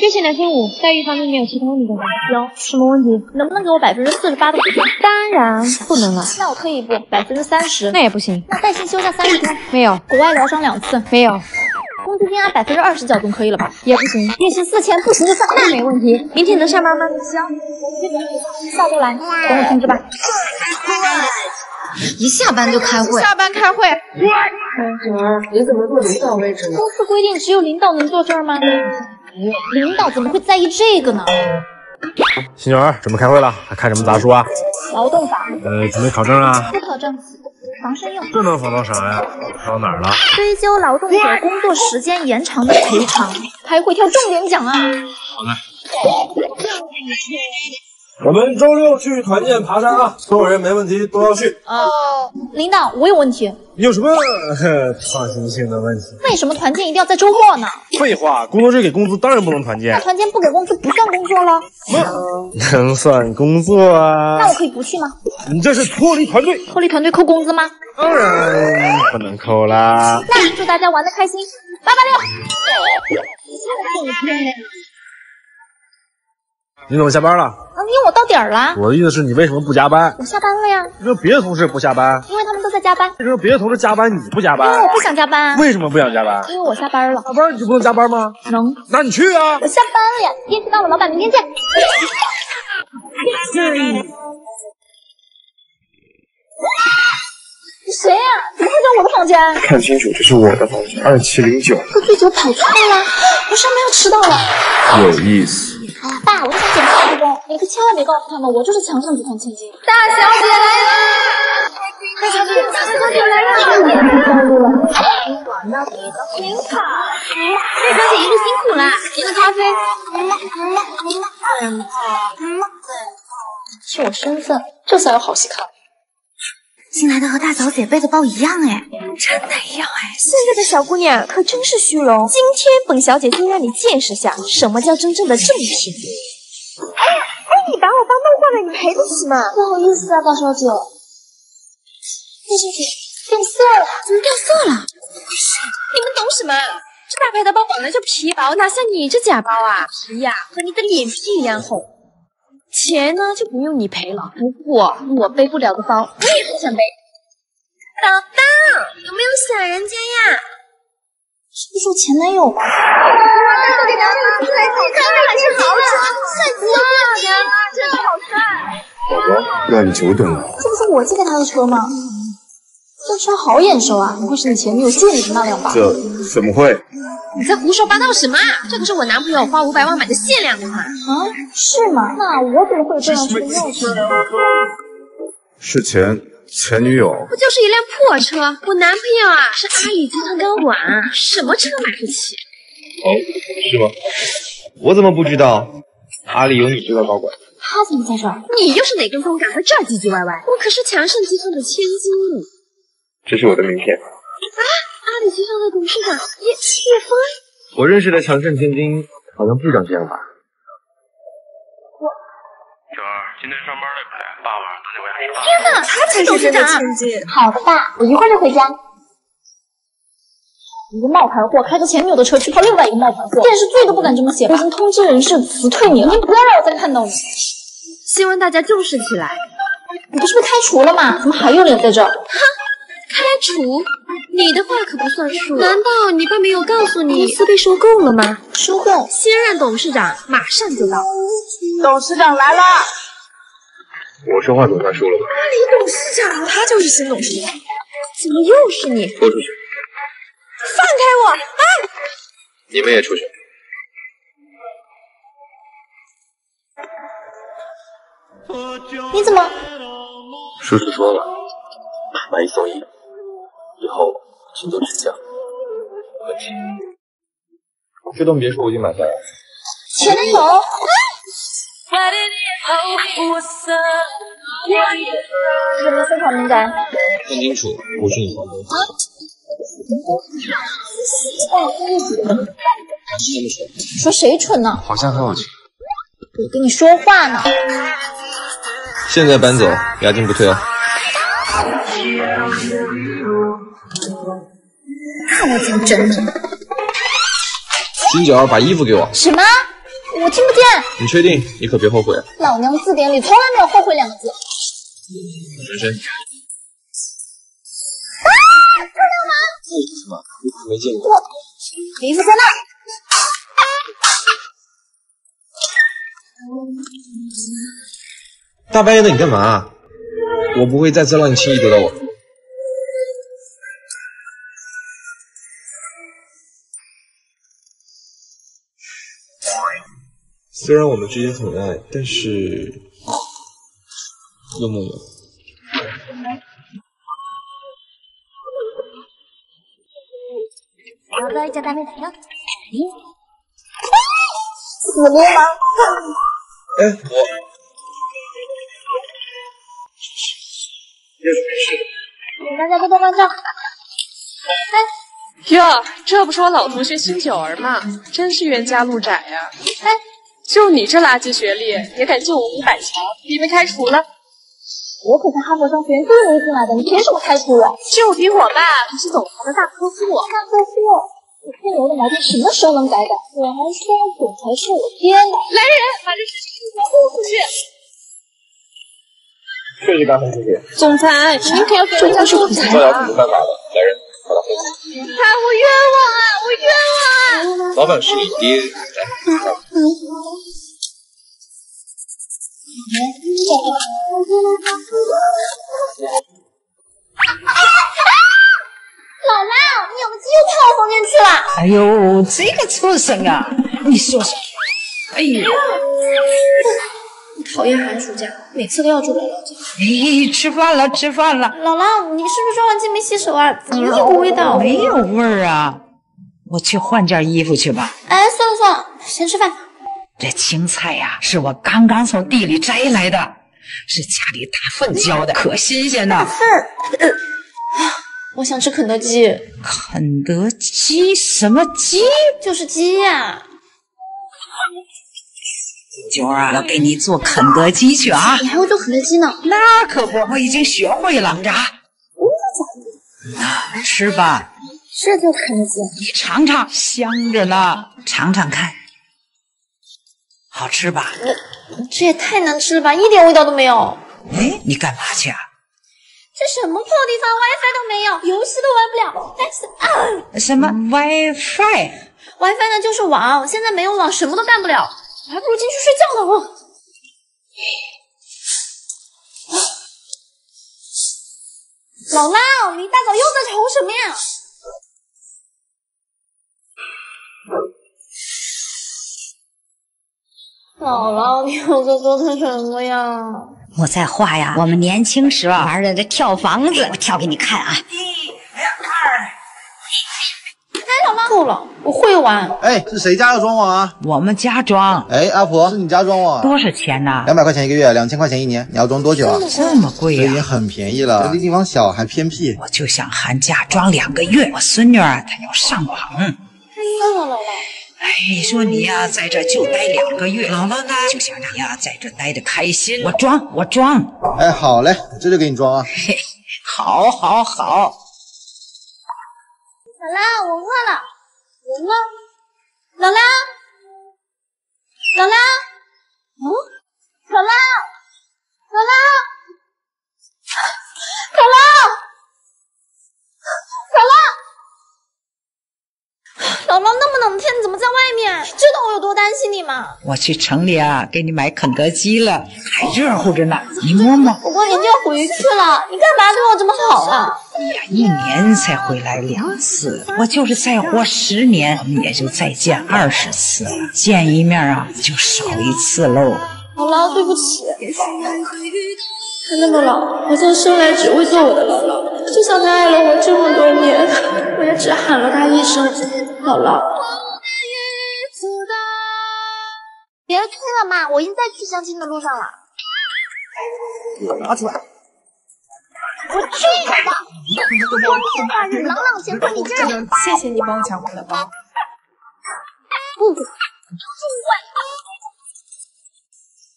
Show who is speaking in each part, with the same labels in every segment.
Speaker 1: 月薪两千五，待遇方面没有其他问题吧？
Speaker 2: 有，什么问题？能不能给我百分之四十八的补贴？
Speaker 1: 当然不能了。
Speaker 2: 那我退一步，百分之三十。
Speaker 1: 那也不行。
Speaker 2: 那带薪休假三十天？
Speaker 1: 没有。
Speaker 2: 国外疗伤两次？
Speaker 1: 没有。
Speaker 2: 工资金按百分之二十缴总可以了吧？
Speaker 1: 也不行。
Speaker 2: 月薪四千不行就算。
Speaker 1: 那没问题。明天能上班吗？
Speaker 2: 行。下周来，等我通知吧。
Speaker 3: 一下班就开会，
Speaker 1: 下班开会。
Speaker 4: 九儿，你怎么坐领导位置呢？
Speaker 2: 公司规定只有领导能坐这儿吗？领导怎么会在意这个呢？
Speaker 5: 新女儿，准备开会了，还看什么杂书啊？
Speaker 2: 劳动法。
Speaker 5: 呃，准备考证啊？
Speaker 2: 不考证，防身用。
Speaker 5: 这能防到啥呀？防到哪儿了？
Speaker 2: 追究劳动者工作时间延长的赔偿。开会挑重点讲啊。
Speaker 5: 好的。我们周六去团建爬山啊！所有人没问题都要去。
Speaker 2: 哦，领导，我有问题。
Speaker 5: 你有什么创新性的问题？
Speaker 2: 为什么团建一定要在周末呢？
Speaker 5: 废话，工作日给工资，当然不能团建。
Speaker 2: 那团建不给工资不算工作了？
Speaker 5: 能算工作啊？
Speaker 2: 那我可以不去吗？
Speaker 5: 你这是脱离团队。
Speaker 2: 脱离团队扣工资吗？
Speaker 5: 当然不能扣啦。
Speaker 2: 那祝大家玩的开心，八八六。
Speaker 5: 你怎么下班了？
Speaker 2: 啊，因为我到点儿了。
Speaker 5: 我的意思是你为什么不加班？
Speaker 2: 我下班了呀。
Speaker 5: 为什么别的同事不下班？
Speaker 2: 因为他们都在加班。
Speaker 5: 为什么别的同事加班你不加班？
Speaker 2: 因为我不想加班。
Speaker 5: 为什么不想加班？
Speaker 2: 因为我下班了。
Speaker 5: 下班你就不能加班吗？
Speaker 2: 能。
Speaker 5: 那你去啊。
Speaker 2: 我下班了呀，业绩到了，老板，明天见。谁呀？怎么会在我的房间？
Speaker 6: 看清楚，这是我的房间，二七零九。
Speaker 2: 喝醉酒跑错了，我上班要迟到了。
Speaker 6: 有意思。
Speaker 2: 哎呀，爸，我就想检查员工，你可千万别告诉他们，我就是墙上集团千金。
Speaker 1: 大小姐来了！大小姐，大小姐来了！
Speaker 2: 您好，
Speaker 1: 大小姐一路辛苦了，您的咖啡。
Speaker 2: 是我身份，这才有好戏看。
Speaker 3: 新来的和大小姐背的包一样哎，
Speaker 1: 真的一样哎！现在的小姑娘可真是虚荣。今天本小姐就让你见识下什么叫真正的正品。哎哎，你把我包弄坏了，你赔得起吗？
Speaker 2: 不好意思啊，大小姐。大小姐，掉色了，
Speaker 3: 怎么掉色了？
Speaker 1: 你们懂什么？这大牌的包本来就皮薄，哪像你这假包啊，皮呀和你的脸皮一样厚。钱呢就不用你赔了，不过我背不了的包，我也不想背。宝宝，有没有想人家呀？
Speaker 2: 是不是我前男友吗？
Speaker 1: 快点拿这个出来，自己看看还是好丑，帅死了！真的好帅。
Speaker 6: 宝宝，让你久等了。
Speaker 2: 这不是我借给他的车吗？这车好眼熟啊，不会是你前女友借你的那辆吧？
Speaker 6: 这怎么会？
Speaker 1: 你在胡说八道什么？这可是我男朋友花五百万买的限量款。
Speaker 2: 啊，是吗？那我怎么会有这辆车钥匙？
Speaker 6: 是前前女友。
Speaker 1: 不就是一辆破车？我男朋友啊是阿里集团高管，什么车买不起？
Speaker 6: 哦，是吗？我怎么不知道？阿里有你这个高管。
Speaker 2: 他怎么在这儿？
Speaker 1: 你又是哪根葱，敢在这儿唧唧歪歪？我可是强盛集团的千金。
Speaker 6: 这是我的名片。
Speaker 1: 啊，阿里集团的董事长叶叶峰。
Speaker 6: 我认识的强盛千金好像不长这样吧？
Speaker 5: 九儿，今天上班累不累？爸晚上打电话吃饭。
Speaker 1: 天哪，他才是真的千金。
Speaker 2: 好的，爸，我一会儿就回家。一个冒牌货开着前女友的车去泡另外一个冒牌货，电视剧都不敢这么写吧？我已经通知人事辞退你了，你不要让我再看到你。
Speaker 1: 希望大家重视起来。
Speaker 2: 你不是被开除了吗？怎么还有脸在这儿？
Speaker 1: 哼，开除？你的话可不算数。难道你爸没有告诉你公司被收购了吗？
Speaker 2: 收购？
Speaker 1: 新任董事长马上就到。
Speaker 4: 董事长来了。
Speaker 6: 我说话总算数了吧？
Speaker 1: 阿里董事长，
Speaker 4: 他就是新董事长。
Speaker 1: 怎么又是你？
Speaker 6: 拖出去。
Speaker 1: 放开我！啊！
Speaker 6: 你们也出去。
Speaker 2: 你怎么？
Speaker 6: 叔叔说了，买一送一，以后请多指教。客气。这栋别墅我已经买下来。
Speaker 2: 前男友？有没有非常敏感？
Speaker 6: 看清楚，不是你房东。
Speaker 2: 说谁蠢呢？
Speaker 6: 好像很有钱。
Speaker 2: 我跟你说话呢。
Speaker 6: 现在搬走，押金不退哦。
Speaker 2: 我讲真的。
Speaker 6: 金九儿，把衣服给我。
Speaker 2: 什么？我听不见。
Speaker 6: 你确定？你可别后悔啊！
Speaker 2: 老娘字典里从来没有后悔两个字。
Speaker 6: 转身。
Speaker 2: 啊！臭流氓！
Speaker 6: 什么？没见过。
Speaker 2: 我衣服在那。
Speaker 6: 大半夜的你干嘛？我不会再次让你轻易得到我。虽然我们之间很爱，但是陆梦梦，
Speaker 2: 要不要一家大妹朋友？死流氓！
Speaker 6: 哎，我
Speaker 2: 请大家多多关照。
Speaker 1: 哎，哟，这不是我老同学辛九儿吗？真是冤家路窄呀！哎，就你这垃圾学历，也敢进我们板桥，你被开除了？
Speaker 2: 我可是哈佛商学院第一名进来的，你凭什么开除我？
Speaker 1: 就凭我爸可是总裁的大客户。
Speaker 2: 大客户，我吹牛的毛病什么时候能改改？我还说总裁是我爹呢。
Speaker 1: 来人，把这事情给我轰出去！
Speaker 6: 谢谢大风姐姐。
Speaker 1: 总裁，您可要给人家说总裁
Speaker 6: 造谣是没办法的，来人，
Speaker 1: 哎，我冤枉啊！我冤枉啊！
Speaker 6: 老板是你爹，来。
Speaker 2: 姥姥，你有个鸡又跑我房间去了。
Speaker 7: 哎呦，这个畜生啊！你说说，哎呦，
Speaker 1: 讨厌寒暑假，每次都要住姥姥家。
Speaker 7: 哎，吃饭了，吃饭了。
Speaker 2: 姥姥，你是不是刷完机没洗手啊？怎么有股味道？
Speaker 7: 没有味儿啊。我去换件衣服去吧。
Speaker 2: 哎，算了算了，先吃饭。
Speaker 7: 这青菜呀、是我刚刚从地里摘来的，是家里大粪浇的，可新鲜了。
Speaker 2: 我想吃肯德基，
Speaker 7: 肯德基什么鸡？
Speaker 2: 就是鸡呀、
Speaker 7: 九儿啊，我给你做肯德基去啊！
Speaker 2: 你还会做肯德基呢？
Speaker 7: 那可不，我已经学会了。着，啊，吃吧，
Speaker 2: 这就肯德基。
Speaker 7: 你尝尝，香着呢，尝尝看，好吃吧？
Speaker 2: 这也太难吃了吧，一点味道都没有。
Speaker 7: 哎，你干嘛去啊？
Speaker 2: 这什么破地方，WiFi 都没有，游戏都玩不了。但是啊
Speaker 7: 什么
Speaker 2: WiFi？，WiFi 呢就是网，现在没有网，什么都干不了，我还不如进去睡觉呢。哦姥姥，你一大早又在愁什么呀？姥姥，你又在折腾什么呀？
Speaker 3: 我在画呀，我们年轻时候玩的这跳房子，我跳给你看啊！
Speaker 2: 哎，姥姥，够了，我会玩。
Speaker 8: 哎，是谁家要装网啊？
Speaker 7: 我们家装
Speaker 8: 哎，阿婆，是你家装网啊？
Speaker 7: 多少钱呢？
Speaker 8: 两百块钱一个月，两千块钱一年，你要装多久啊？
Speaker 7: 这么贵呀、
Speaker 8: 这已经很便宜了，这地方小还偏僻。
Speaker 7: 我就想寒假装两个月，我孙女儿她要上网。
Speaker 2: 算了，姥姥。
Speaker 7: 哎，你说你呀、在这就待两个月，姥姥呢就想让你呀、在这待着开心。我装，我装，
Speaker 8: 哎，好嘞，这就给你装啊。
Speaker 7: 嘿，好，好，好。
Speaker 2: 姥姥，我饿了。人呢？姥姥，姥姥，嗯，姥姥，姥姥，姥姥，姥姥。姥姥，那么冷的天，你怎么在外面？知道我有多担心你吗？
Speaker 7: 我去城里啊，给你买肯德基了，还热乎着呢，你摸摸。
Speaker 2: 我过年就要回去了，你干嘛对我这么好啊？
Speaker 7: 哎呀，一年才回来两次，我就是再活十年，我们也就再见二十次了，见一面啊就少一次喽。
Speaker 2: 姥姥，对不起。他那么老，好像生来只会做我的姥姥，就像他爱了我这么多年，我也只喊了他一声姥姥。别催了嘛，我已经在去相亲的路上了。
Speaker 8: 拿出来。
Speaker 2: 我去你的！我大日朗朗乾坤，你竟然
Speaker 4: 谢谢你帮我抢我的包。
Speaker 2: 不，就是我。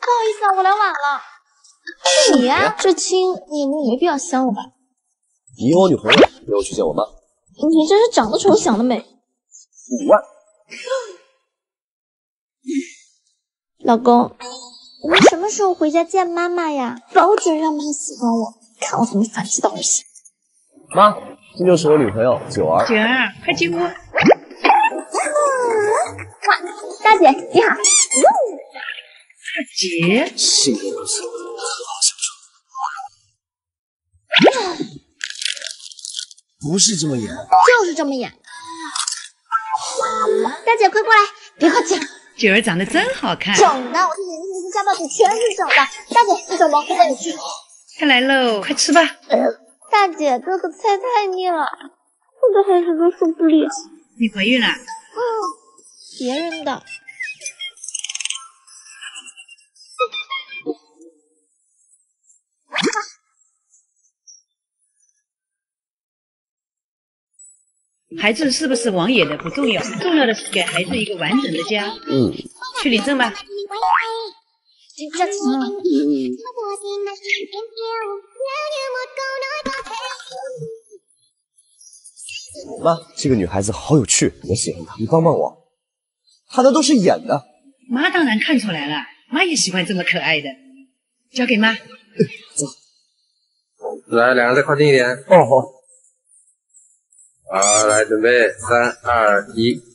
Speaker 2: 不好意思啊，我来晚了。是你呀、志清，你也没必要相我吧？
Speaker 6: 你有我女朋友了，没有去见我妈。
Speaker 2: 你真是长得丑，想得美。
Speaker 6: 五万，
Speaker 2: 老公，我们什么时候回家见妈妈呀？保准让妈喜欢我，看我怎么反其道而行。
Speaker 9: 妈，这就是我女朋友九儿。
Speaker 10: 九儿，快进屋。哇，
Speaker 2: 大姐你好。
Speaker 10: 大姐，
Speaker 9: 性格不错，很好相处。不是这么演，
Speaker 2: 就是这么演。大姐快过来，别客气。
Speaker 10: 九儿长得真好看，
Speaker 2: 肿的，我这眼睛从下巴腿全是肿的。大姐，你怎么？不带你去。
Speaker 10: 快来喽，快吃吧。
Speaker 2: 大姐，这个菜太腻了，我的孩子都受不了。
Speaker 10: 你怀孕了？
Speaker 2: 嗯，别人的。
Speaker 10: 孩子是不是王爷的不重要，重要的是给孩子一个完整的家。
Speaker 9: 嗯，
Speaker 10: 去领证吧。
Speaker 2: 这题
Speaker 9: 妈，这个女孩子好有趣，我喜欢她，你帮帮我。她的都是演的。
Speaker 10: 妈当然看出来了，妈也喜欢这么可爱的。交给妈。
Speaker 9: 走。
Speaker 6: 来，两个再靠近一点。
Speaker 9: 哦好。
Speaker 6: 好，来准备，三二一。